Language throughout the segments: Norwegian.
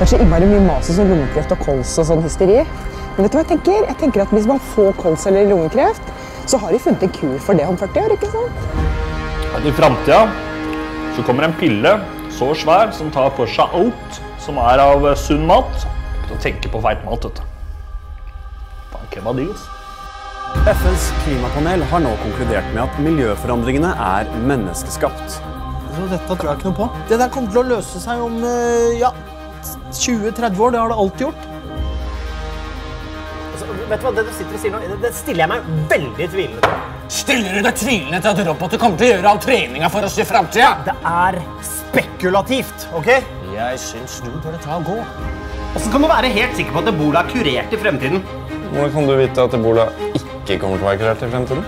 Det er så innmari mye mas om lungekreft og kols og sånn hysteri. Men vet du hva jeg tenker? Jeg tenker at hvis man får kols eller lungekreft, så har de funnet en kur for det om 40 år, ikke sant? I framtida så kommer en pille så svær som tar for seg alt som er av sunn mat. Du tenker på feit mat, vet du. Fanken var digg, ass. FNs klimapanel har nå konkludert med at miljøforandringene er menneskeskapt. Så dette tror jeg ikke noe på. Det der kommer til å løse seg om eh, ja, 20-30 år. Det har det alltid gjort. Altså, vet du hva, Det du sitter og sier nå, det, det stiller jeg meg veldig tvilende til. Stiller du deg tvilende til at roboter kommer til å gjøre all treninga for oss i framtida? Det er spekulativt, OK? Jeg syns du burde ta og gå. Åssen kan du være helt sikker på at ebola er kurert i fremtiden? Hvordan kan du vite at ebola ikke kommer til å være kurert i fremtiden?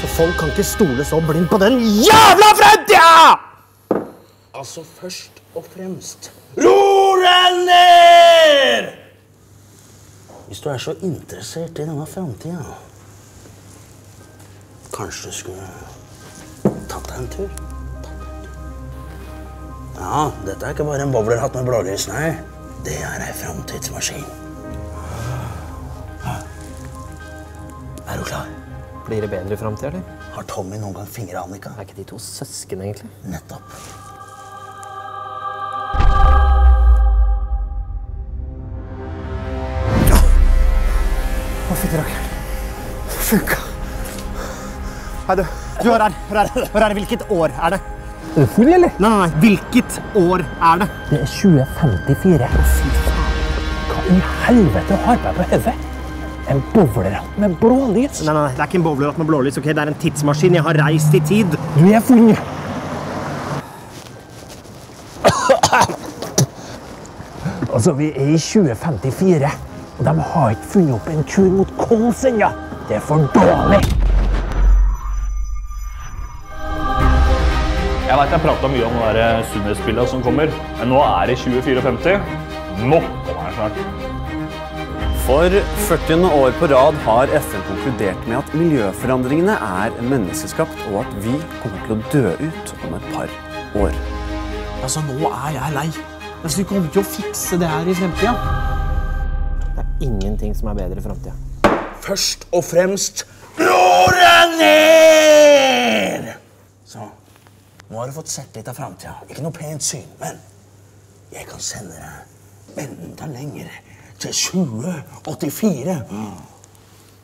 Så folk kan ikke stole så blindt på den jævla fremtida! Altså, først og fremst Ro deg ned! Hvis du er så interessert i denne framtida, kanskje du skulle tatt deg en tur? Ja, dette er ikke bare en bowlerhatt med blålys, nei. Det er ei framtidsmaskin. Er du klar? Blir det bedre i framtida, eller? Har Tommy noen gang fingra Annika? Er ikke de to søsken, egentlig? Nettopp. Å, fytti rakkeren. Funka. Hei, du. Du, hør her. Hør her. Hør her. Hvilket år er det? Er du full, eller? Nei, nei, nei. Hvilket år er det? Det er 2054. Fy faen. Hva i helvete har jeg på hodet? En bowlerhatt med blålys? Nei, nei, nei, Det er ikke en bowlerhatt med blålys. ok? Det er en tidsmaskin. Jeg har reist i tid. Du er funnet. Altså, vi er i 2054, og de har ikke funnet opp en kur mot kols ennå. Det er for dårlig. Jeg vet jeg prata mye om den der som kommer, men nå er det 2054. Nå kommer den snart. For 40. år på rad har FN konkludert med at miljøforandringene er menneskeskapt, og at vi kommer til å dø ut om et par år. Altså, nå er jeg lei. Altså, Vi kommer ikke til å fikse det her i fremtida. Ingenting som er bedre i framtida. Først og fremst deg ned! Så, nå har du fått sett litt av framtida. Ikke noe pent syn, men jeg kan sende deg enda lenger. Til 2084.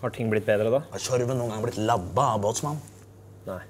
Har ting blitt bedre da? Har Tjorven noen gang blitt labba av båtsmann? Nei.